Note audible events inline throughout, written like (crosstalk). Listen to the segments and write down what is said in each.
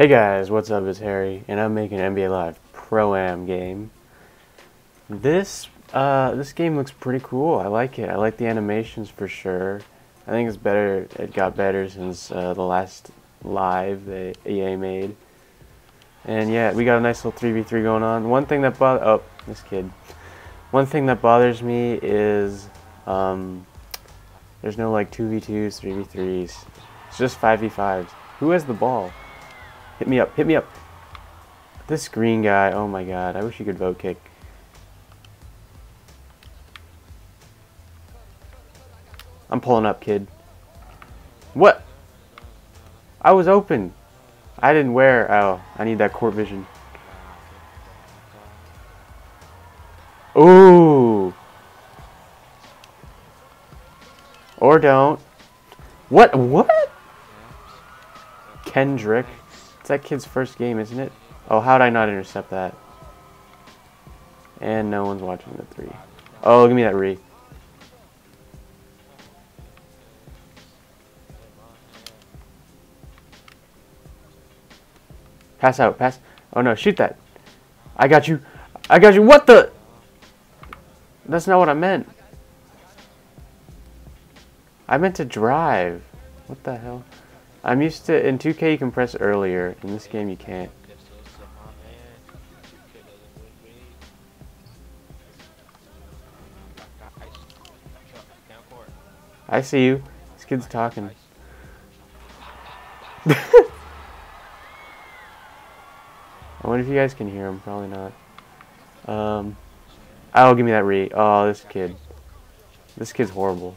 Hey guys, what's up? It's Harry, and I'm making an NBA Live Pro-Am game. This uh, this game looks pretty cool. I like it. I like the animations for sure. I think it's better. It got better since uh, the last live that EA made. And yeah, we got a nice little 3v3 going on. One thing that bothers oh this kid. One thing that bothers me is um, there's no like 2v2s, 3v3s. It's just 5v5s. Who has the ball? Hit me up, hit me up. This green guy, oh my god, I wish he could vote kick. I'm pulling up, kid. What? I was open. I didn't wear, oh, I need that court vision. Ooh. Or don't. What? What? Kendrick. That kid's first game, isn't it? Oh, how'd I not intercept that? And no one's watching the three. Oh, give me that re. Pass out, pass. Oh no, shoot that. I got you. I got you. What the? That's not what I meant. I meant to drive. What the hell? I'm used to, in 2K you can press earlier. In this game you can't. I see you. This kid's talking. (laughs) I wonder if you guys can hear him. Probably not. Um, oh, give me that re. Oh, this kid. This kid's horrible.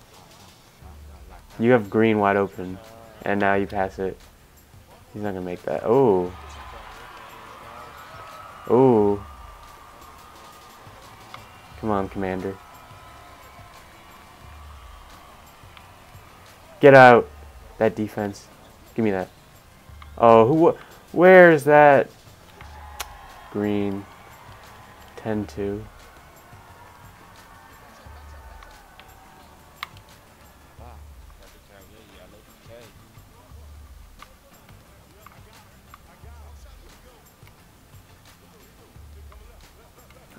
You have green wide open, and now you pass it. He's not gonna make that. Oh. Oh. Come on, Commander. Get out. That defense. Give me that. Oh, who? Where's that? Green. 10-2.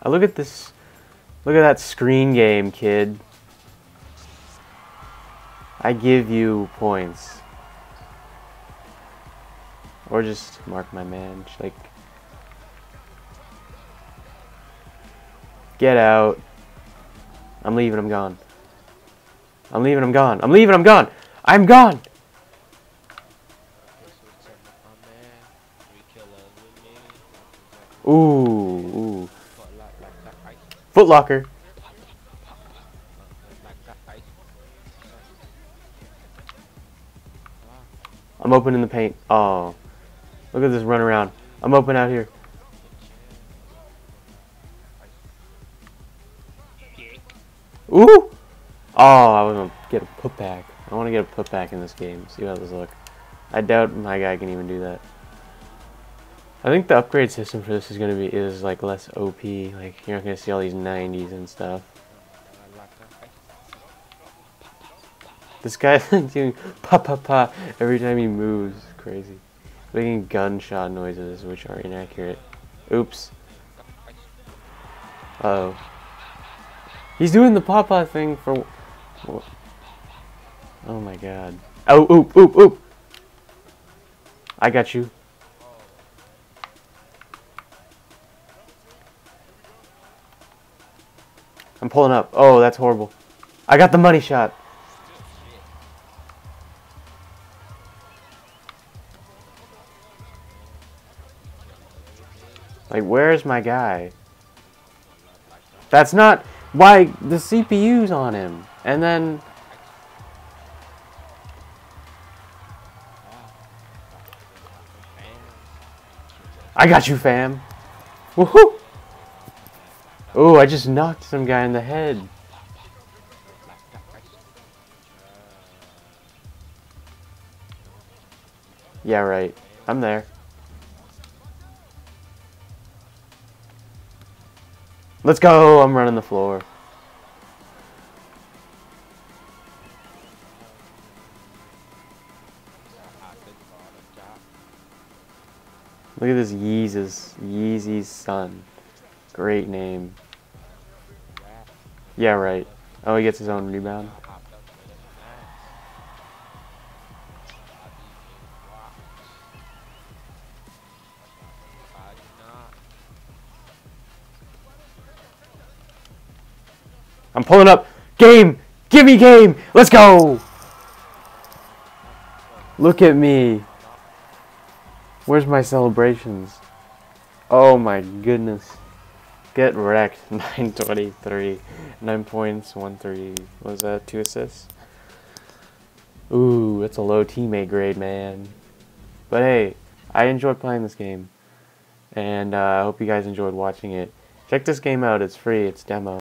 I look at this. Look at that screen game, kid. I give you points. Or just mark my man. Like, get out. I'm leaving. I'm gone. I'm leaving. I'm gone. I'm leaving. I'm gone. I'm gone. Footlocker. I'm open in the paint. Oh. Look at this run around. I'm open out here. Ooh! Oh, I want to get a putback. I want to get a putback in this game. See how this look. I doubt my guy can even do that. I think the upgrade system for this is gonna be is like less OP. Like you're not gonna see all these 90s and stuff. This guy's (laughs) doing pa pa pa every time he moves. Crazy. Making gunshot noises which are inaccurate. Oops. Uh oh. He's doing the papa thing for. Oh my god. Oh, oop, oop, oop. I got you. I'm pulling up. Oh, that's horrible. I got the money shot. Like, where's my guy? That's not... Why? The CPU's on him. And then... I got you, fam. Woohoo! Oh, I just knocked some guy in the head. Yeah, right. I'm there. Let's go! I'm running the floor. Look at this Yeezus. Yeezy's son. Great name. Yeah, right. Oh, he gets his own rebound. I'm pulling up. Game! Give me game! Let's go! Look at me. Where's my celebrations? Oh my goodness. Get wrecked. (laughs) 923. 9 points, 1 3. Was that 2 assists? Ooh, that's a low teammate grade, man. But hey, I enjoyed playing this game. And uh, I hope you guys enjoyed watching it. Check this game out. It's free. It's demo.